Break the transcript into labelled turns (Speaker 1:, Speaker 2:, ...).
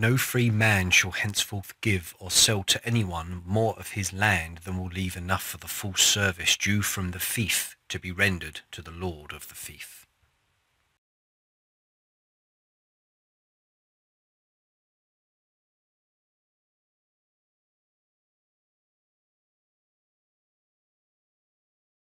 Speaker 1: No free man shall henceforth give or sell to any one more of his land than will leave enough for the full service due from the fief to be rendered to the lord of the fief.